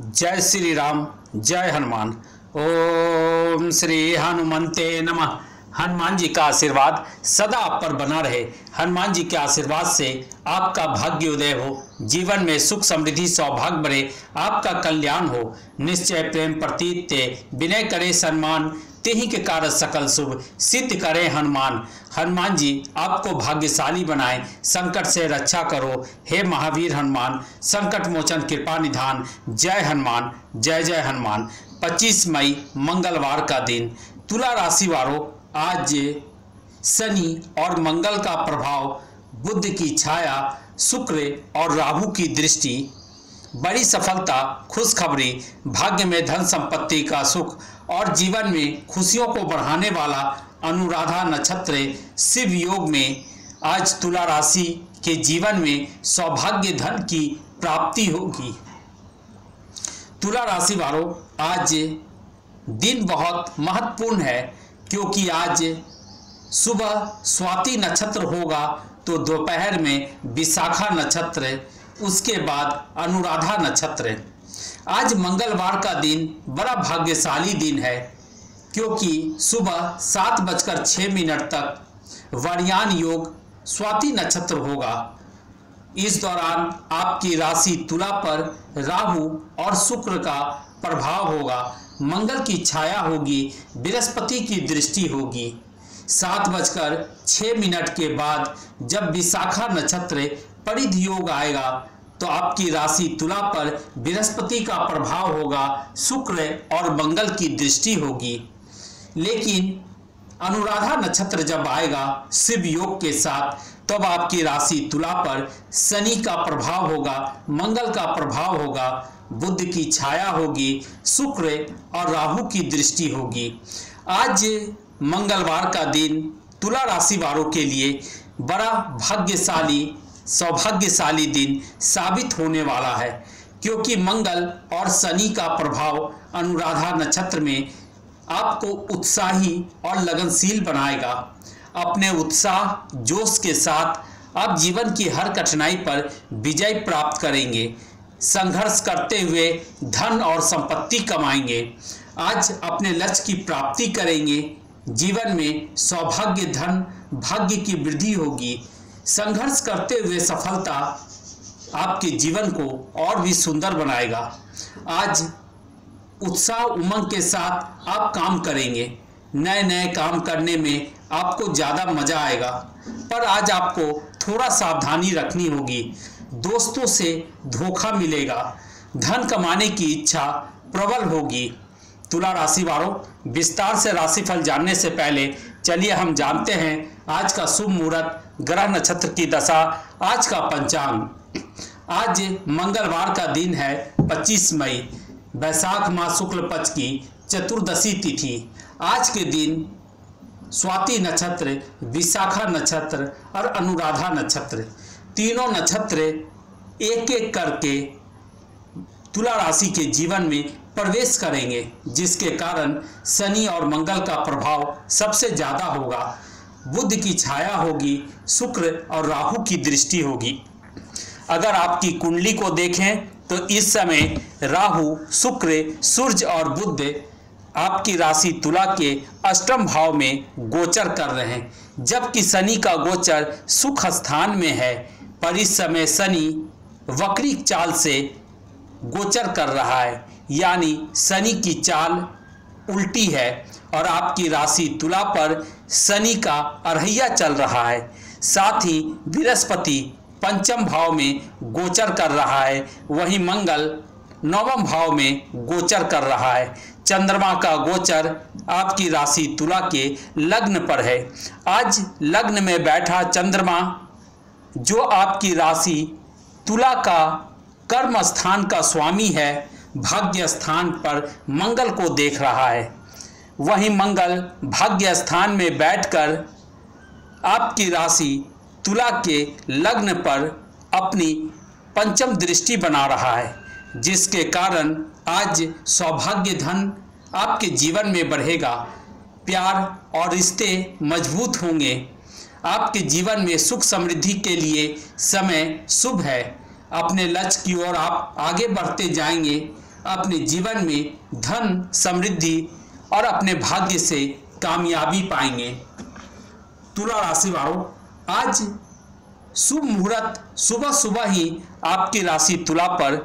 जय श्री राम जय हनुमान। ओम श्री हनुमते नमः। हनुमान जी का आशीर्वाद सदा आप पर बना रहे। हनुमान जी के आशीर्वाद से आपका भाग्य उदय हो। जीवन में सुख समृद्धि, सौभाग्य बढ़े। आपका कल्याण हो। निश्चय प्रेम प्रतीत, विनय करे सम्मान। तेहि के कारण सकल शुभ सिद्ध करे हनुमान। हनुमान जी आपको भाग्यशाली बनाए, संकट से रक्षा करो। हे महावीर हनुमान, संकट मोचन कृपा निधान। जय हनुमान, जय जय हनुमान। 25 मई, मंगलवार का दिन। तुला राशि वालों, आज शनि और मंगल का प्रभाव बुद्ध की छाया, शुक्र और राहु की दृष्टि। बड़ी सफलता, खुशखबरी, भाग्य में धन संपत्ति का सुख और जीवन में खुशियों को बढ़ाने वाला अनुराधा नक्षत्र शिव योग में आज तुला राशि के जीवन में सौभाग्य धन की प्राप्ति होगी। तुला राशि वालों, आज दिन बहुत महत्वपूर्ण है, क्योंकि आज सुबह स्वाति नक्षत्र होगा तो दोपहर में विशाखा नक्षत्र, उसके बाद अनुराधा नक्षत्र। आज मंगलवार का दिन बड़ा भाग्यशाली दिन है, क्योंकि सुबह सात बजकर छः मिनट तक वरयान योग स्वाति नक्षत्र होगा। इस दौरान आपकी राशि तुला पर राहु और शुक्र का प्रभाव होगा। मंगल की छाया होगी, बृहस्पति की दृष्टि होगी। सात बजकर छः मिनट के बाद जब विशाखा नक्षत्र परिध योग आएगा तो आपकी राशि तुला पर बृहस्पति का प्रभाव होगा, शुक्र और मंगल की दृष्टि होगी। लेकिन अनुराधा नक्षत्र जब आएगा, शिव योग के साथ, तब आपकी राशि तुला पर शनि का प्रभाव होगा, मंगल का प्रभाव होगा बुद्ध की छाया होगी, शुक्र और राहु की दृष्टि होगी। आज मंगलवार का दिन तुला राशि वालों के लिए बड़ा भाग्यशाली सौभाग्यशाली दिन साबित होने वाला है, क्योंकि मंगल और शनि का प्रभाव अनुराधा नक्षत्र में आपको उत्साही और लगनशील बनाएगा। अपने उत्साह, जोश के साथ आप जीवन की हर कठिनाई पर विजय प्राप्त करेंगे। संघर्ष करते हुए धन और संपत्ति कमाएँगे। आज अपने लक्ष्य की प्राप्ति करेंगे। जीवन में सौभाग्य, धन, भाग्य की वृद्धि होगी। संघर्ष करते हुए सफलता आपके जीवन को और भी सुंदर बनाएगा। आज उत्साह उमंग के साथ आप काम करेंगे। नए नए काम करने में आपको ज़्यादा मज़ा आएगा। पर आज आपको थोड़ा सावधानी रखनी होगी। दोस्तों से धोखा मिलेगा। धन कमाने की इच्छा प्रबल होगी। तुला राशि वालों विस्तार से राशिफल जानने से पहले चलिए हम जानते हैं आज का शुभ मुहूर्त ग्रह नक्षत्र की दशा आज का पंचांग। आज मंगलवार का दिन है 25 मई, वैशाख माह शुक्ल पक्ष की चतुर्दशी तिथि। आज के दिन स्वाति नक्षत्र, विशाखा नक्षत्र और अनुराधा नक्षत्र। तीनों नक्षत्र एक एक करके तुला राशि के जीवन में प्रवेश करेंगे, जिसके कारण शनि और मंगल का प्रभाव सबसे ज़्यादा होगा। बुद्ध की छाया होगी, शुक्र और राहु की दृष्टि होगी। अगर आपकी कुंडली को देखें तो इस समय राहु, शुक्र, सूर्य और बुद्ध आपकी राशि तुला के अष्टम भाव में गोचर कर रहे हैं। जबकि शनि का गोचर सुख स्थान में है, पर इस समय शनि वक्री चाल से गोचर कर रहा है। यानी शनि की चाल उल्टी है और आपकी राशि तुला पर शनि का अरहैया चल रहा है। साथ ही बृहस्पति पंचम भाव में गोचर कर रहा है। वहीं मंगल नवम भाव में गोचर कर रहा है। चंद्रमा का गोचर आपकी राशि तुला के लग्न पर है। आज लग्न में बैठा चंद्रमा, जो आपकी राशि तुला का कर्म स्थान का स्वामी है, भाग्य स्थान पर मंगल को देख रहा है। वहीं मंगल भाग्य स्थान में बैठकर आपकी राशि तुला के लग्न पर अपनी पंचम दृष्टि बना रहा है, जिसके कारण आज सौभाग्य धन आपके जीवन में बढ़ेगा। प्यार और रिश्ते मज़बूत होंगे। आपके जीवन में सुख समृद्धि के लिए समय शुभ है। अपने लक्ष्य की ओर आप आगे बढ़ते जाएँगे। अपने जीवन में धन समृद्धि और अपने भाग्य से कामयाबी पाएँगे। तुला राशि वालों, आज शुभ मुहूर्त, सुबह सुबह ही आपकी राशि तुला पर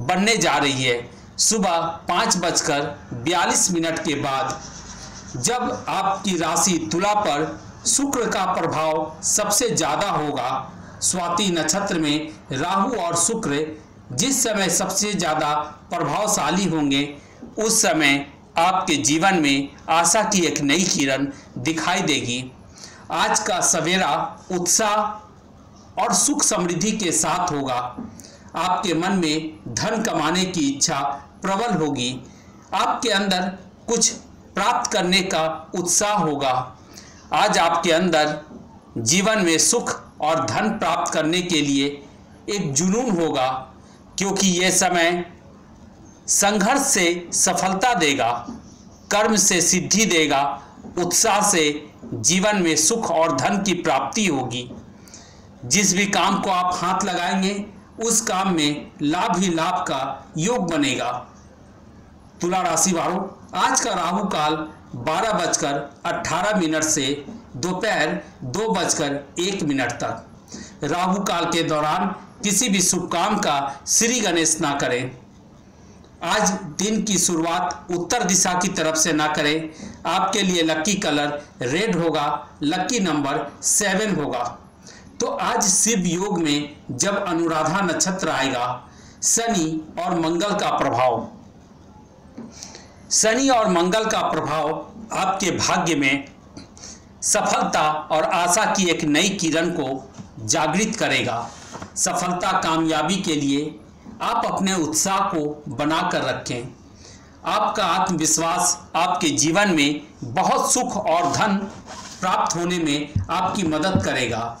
बनने जा रही है। सुबह पाँच बजकर बयालीस मिनट के बाद जब आपकी राशि तुला पर शुक्र का प्रभाव सबसे ज़्यादा होगा, स्वाति नक्षत्र में राहु और शुक्र जिस समय सबसे ज़्यादा प्रभावशाली होंगे, उस समय आपके जीवन में आशा की एक नई किरण दिखाई देगी। आज का सवेरा उत्साह और सुख समृद्धि के साथ होगा। आपके मन में धन कमाने की इच्छा प्रबल होगी। आपके अंदर कुछ प्राप्त करने का उत्साह होगा। आज आपके अंदर जीवन में सुख और धन प्राप्त करने के लिए एक जुनून होगा, क्योंकि ये समय संघर्ष से सफलता देगा, कर्म से सिद्धि देगा, उत्साह से जीवन में सुख और धन की प्राप्ति होगी। जिस भी काम को आप हाथ लगाएँगे, उस काम में लाभ ही लाभ का योग बनेगा। तुला राशि वालों, आज का राहु काल बारह बजकर अट्ठारह मिनट से दोपहर दो बजकर एक मिनट तक। राहु काल के दौरान किसी भी शुभ काम का श्री गणेश ना करें। आज दिन की शुरुआत उत्तर दिशा की तरफ़ से ना करें। आपके लिए लक्की कलर रेड होगा लक्की नंबर सेवन होगा। तो आज शिव योग में जब अनुराधा नक्षत्र आएगा, शनि और मंगल का प्रभाव। शनि और मंगल का प्रभाव आपके भाग्य में सफलता और आशा की एक नई किरण को जागृत करेगा। सफलता कामयाबी के लिए आप अपने उत्साह को बनाकर रखें। आपका आत्मविश्वास आपके जीवन में बहुत सुख और धन प्राप्त होने में आपकी मदद करेगा।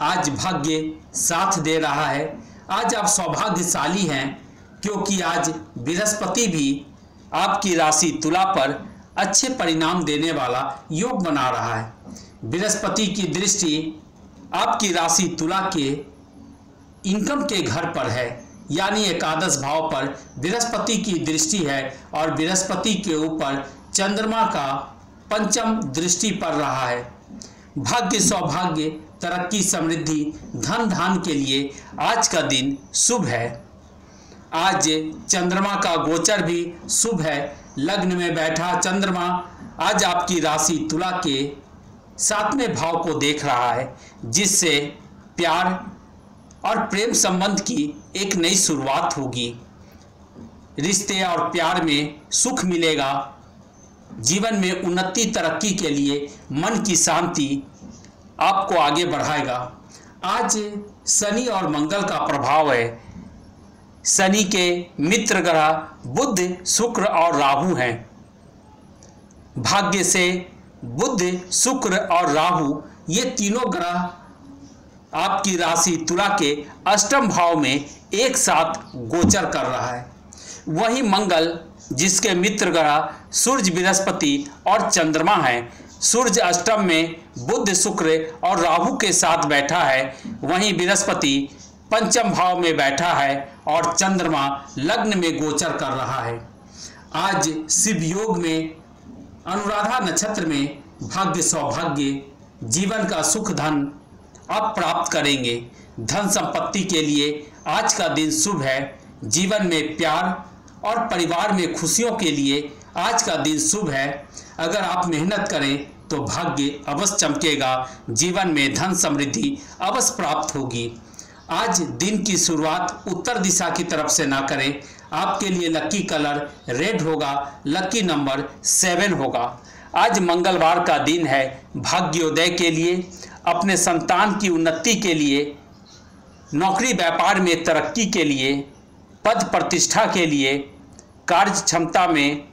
आज भाग्य साथ दे रहा है। आज आप सौभाग्यशाली हैं, क्योंकि आज बृहस्पति भी आपकी राशि तुला पर अच्छे परिणाम देने वाला योग बना रहा है। बृहस्पति की दृष्टि आपकी राशि तुला के इनकम के घर पर है। यानी एकादश भाव पर बृहस्पति की दृष्टि है और बृहस्पति के ऊपर चंद्रमा का पंचम दृष्टि पड़ रहा है। भाग्य, सौभाग्य, तरक्की, समृद्धि, धन धान के लिए आज का दिन शुभ है। आज चंद्रमा का गोचर भी शुभ है। लग्न में बैठा चंद्रमा आज आपकी राशि तुला के सातवें भाव को देख रहा है, जिससे प्यार और प्रेम संबंध की एक नई शुरुआत होगी। रिश्ते और प्यार में सुख मिलेगा। जीवन में उन्नति तरक्की के लिए मन की शांति आपको आगे बढ़ाएगा। आज शनि और मंगल का प्रभाव है। शनि के मित्र ग्रह बुद्ध शुक्र और राहु हैं। भाग्य से बुद्ध शुक्र और राहु ये तीनों ग्रह आपकी राशि तुला के अष्टम भाव में एक साथ गोचर कर रहा है। वही मंगल, जिसके मित्र ग्रह सूर्य, बृहस्पति और चंद्रमा है, सूर्य अष्टम में बुद्ध शुक्र और राहु के साथ बैठा है। वहीं बृहस्पति पंचम भाव में बैठा है और चंद्रमा लग्न में गोचर कर रहा है। आज शिव योग में, अनुराधा नक्षत्र में भाग्य सौभाग्य, जीवन का सुख धन आप प्राप्त करेंगे धन संपत्ति के लिए। आज का दिन शुभ है। जीवन में प्यार और परिवार में खुशियों के लिए आज का दिन शुभ है। अगर आप मेहनत करें तो भाग्य अवश्य चमकेगा। जीवन में धन समृद्धि अवश्य प्राप्त होगी। आज दिन की शुरुआत उत्तर दिशा की तरफ़ से ना करें। आपके लिए लक्की कलर रेड होगा। लक्की नंबर सेवन होगा। आज मंगलवार का दिन है। भाग्योदय के लिए अपने संतान की उन्नति के लिए, नौकरी व्यापार में तरक्की के लिए, पद प्रतिष्ठा के लिए, कार्य क्षमता में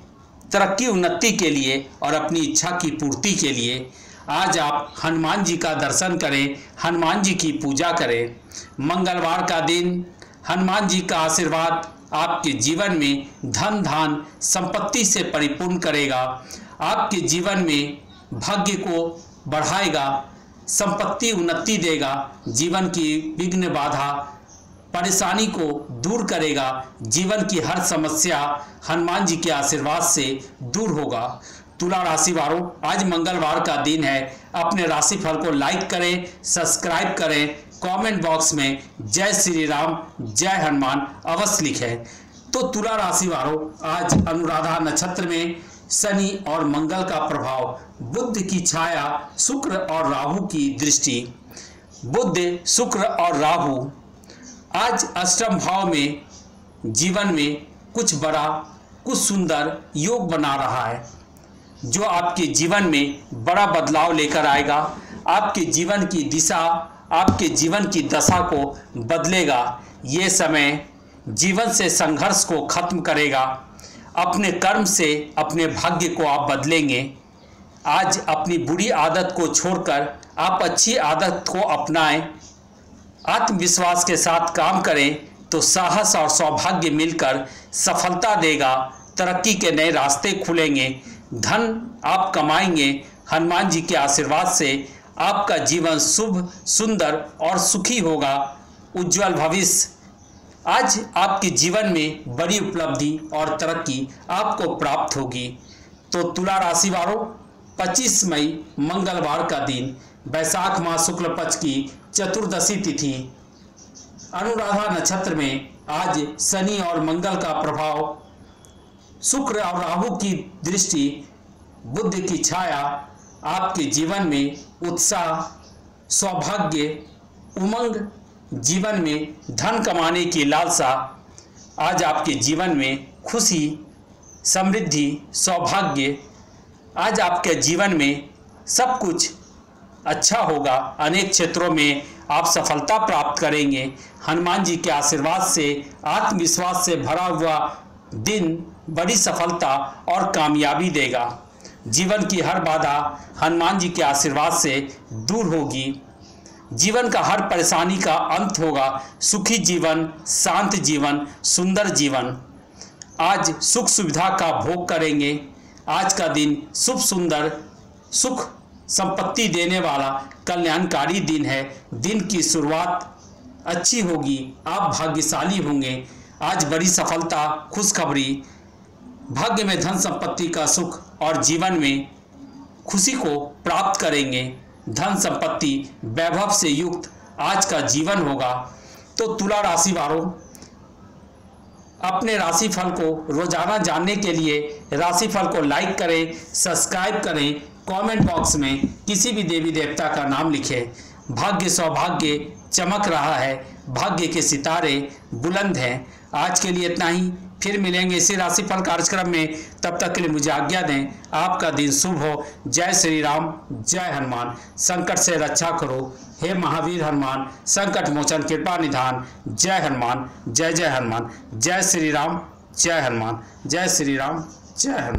तरक्की उन्नति के लिए और अपनी इच्छा की पूर्ति के लिए, आज आप हनुमान जी का दर्शन करें, हनुमान जी की पूजा करें। मंगलवार का दिन, हनुमान जी का आशीर्वाद आपके जीवन में धन, धान, संपत्ति से परिपूर्ण करेगा। आपके जीवन में भाग्य को बढ़ाएगा। संपत्ति उन्नति देगा, जीवन की विघ्न बाधा, परेशानी को दूर करेगा, जीवन की हर समस्या हनुमान जी के आशीर्वाद से दूर होगा। तुला राशि वालों, आज मंगलवार का दिन है। अपने राशि फल को लाइक करें सब्सक्राइब करें कमेंट बॉक्स में जय श्री राम, जय हनुमान अवश्य लिखें। तो तुला राशि वालों, आज अनुराधा नक्षत्र में शनि और मंगल का प्रभाव बुद्ध की छाया शुक्र और राहु की दृष्टि। बुद्ध, शुक्र और राहु, आज अष्टम भाव में, जीवन में कुछ बड़ा, कुछ सुंदर योग बना रहा है, जो आपके जीवन में बड़ा बदलाव लेकर आएगा। आपके जीवन की दिशा, आपके जीवन की दशा को बदलेगा। ये समय जीवन से संघर्ष को खत्म करेगा। अपने कर्म से, अपने भाग्य को आप बदलेंगे। आज अपनी बुरी आदत को छोड़कर आप अच्छी आदत को अपनाएँ, आत्मविश्वास के साथ काम करें तो साहस और सौभाग्य मिलकर सफलता देगा। तरक्की के नए रास्ते खुलेंगे, धन आप कमाएँगे, हनुमान जी के आशीर्वाद से आपका जीवन शुभ, सुंदर और सुखी होगा। उज्जवल भविष्य। आज आपके जीवन में बड़ी उपलब्धि और तरक्की आपको प्राप्त होगी। तो तुला राशि वालों 25 मई, मंगलवार का दिन वैशाख माह शुक्ल पक्ष की चतुर्दशी तिथि। अनुराधा नक्षत्र में आज शनि और मंगल का प्रभाव। शुक्र और राहु की दृष्टि, बुद्ध की छाया, आपके जीवन में उत्साह, सौभाग्य, उमंग, जीवन में धन कमाने की लालसा, आज आपके जीवन में खुशी, समृद्धि, सौभाग्य आज आपके जीवन में सब कुछ अच्छा होगा। अनेक क्षेत्रों में आप सफलता प्राप्त करेंगे। हनुमान जी के आशीर्वाद से, आत्मविश्वास से भरा हुआ दिन बड़ी सफलता और कामयाबी देगा। जीवन की हर बाधा हनुमान जी के आशीर्वाद से दूर होगी। जीवन का हर परेशानी का अंत होगा। सुखी जीवन, शांत जीवन, सुंदर जीवन। आज सुख सुविधा का भोग करेंगे। आज का दिन शुभ सुंदर, सुख संपत्ति देने वाला कल्याणकारी दिन है। दिन की शुरुआत अच्छी होगी, आप भाग्यशाली होंगे। आज बड़ी सफलता, खुशखबरी, भाग्य में धन संपत्ति का सुख और जीवन में खुशी को प्राप्त करेंगे। धन संपत्ति वैभव से युक्त आज का जीवन होगा। तो तुला राशि वालों अपने राशिफल को रोज़ाना जानने के लिए राशिफल को लाइक करें सब्सक्राइब करें कमेंट बॉक्स में किसी भी देवी देवता का नाम लिखें। भाग्य सौभाग्य चमक रहा है, भाग्य के सितारे बुलंद हैं। आज के लिए इतना ही, फिर मिलेंगे इसी राशिफल कार्यक्रम में। तब तक के लिए मुझे आज्ञा दें, आपका दिन शुभ हो। जय श्री राम, जय हनुमान। संकट से रक्षा करो हे महावीर हनुमान, संकट मोचन, कृपा निधान। जय हनुमान, जय जय हनुमान, जय श्री राम जय हनुमान, जय श्री राम जय हनुमान।